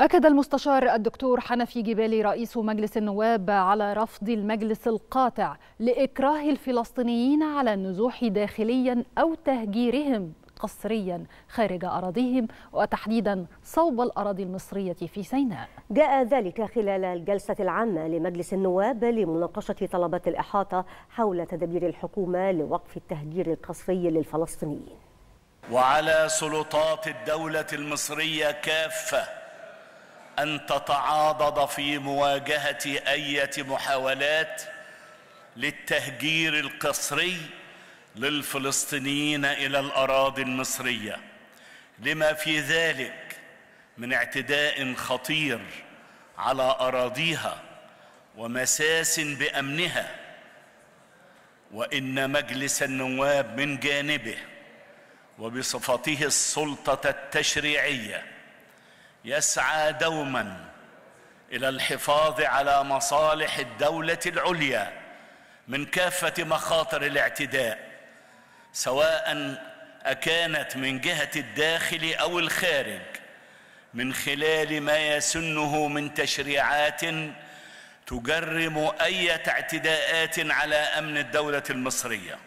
أكد المستشار الدكتور حنفي جبالي رئيس مجلس النواب على رفض المجلس القاطع لإكراه الفلسطينيين على النزوح داخليا أو تهجيرهم قسريا خارج أراضيهم وتحديدا صوب الأراضي المصرية في سيناء. جاء ذلك خلال الجلسة العامة لمجلس النواب لمناقشة طلبات الإحاطة حول تدابير الحكومة لوقف التهجير القسري للفلسطينيين. وعلى سلطات الدولة المصرية كافة أن تتعاضد في مواجهة أية محاولات للتهجير القسري للفلسطينيين إلى الأراضي المصرية. لما في ذلك من اعتداء خطير على أراضيها ومساس بأمنها وإن مجلس النواب من جانبه وبصفته السلطة التشريعية يسعى دوما إلى الحفاظ على مصالح الدولة العليا من كافة مخاطر الاعتداء سواء أكانت من جهة الداخل أو الخارج من خلال ما يسنه من تشريعات تجرم أي اعتداءات على أمن الدولة المصرية.